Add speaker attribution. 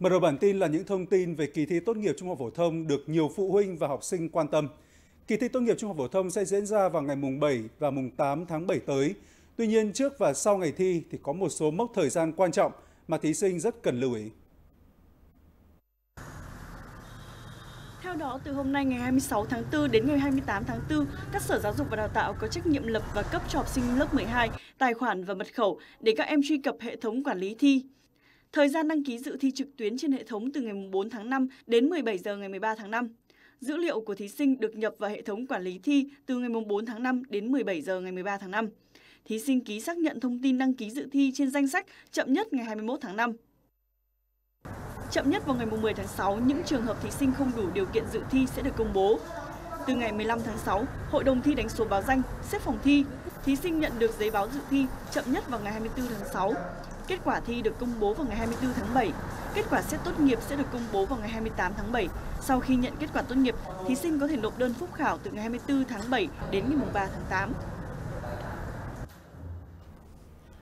Speaker 1: Mở đầu bản tin là những thông tin về kỳ thi tốt nghiệp trung học phổ thông được nhiều phụ huynh và học sinh quan tâm. Kỳ thi tốt nghiệp trung học phổ thông sẽ diễn ra vào ngày mùng 7 và mùng 8 tháng 7 tới. Tuy nhiên, trước và sau ngày thi thì có một số mốc thời gian quan trọng mà thí sinh rất cần lưu ý.
Speaker 2: Theo đó, từ hôm nay ngày 26 tháng 4 đến ngày 28 tháng 4, các sở giáo dục và đào tạo có trách nhiệm lập và cấp cho học sinh lớp 12 tài khoản và mật khẩu để các em truy cập hệ thống quản lý thi. Thời gian đăng ký dự thi trực tuyến trên hệ thống từ ngày 4 tháng 5 đến 17 giờ ngày 13 tháng 5. Dữ liệu của thí sinh được nhập vào hệ thống quản lý thi từ ngày 4 tháng 5 đến 17 giờ ngày 13 tháng 5. Thí sinh ký xác nhận thông tin đăng ký dự thi trên danh sách chậm nhất ngày 21 tháng 5. Chậm nhất vào ngày 10 tháng 6, những trường hợp thí sinh không đủ điều kiện dự thi sẽ được công bố. Từ ngày 15 tháng 6, Hội đồng thi đánh số báo danh, xếp phòng thi. Thí sinh nhận được giấy báo dự thi chậm nhất vào ngày 24 tháng 6. Kết quả thi được công bố vào ngày 24 tháng 7. Kết quả xét tốt nghiệp sẽ được công bố vào ngày 28 tháng 7. Sau khi nhận kết quả tốt nghiệp, thí sinh có thể nộp đơn phúc khảo từ ngày 24 tháng 7 đến ngày 3 tháng 8.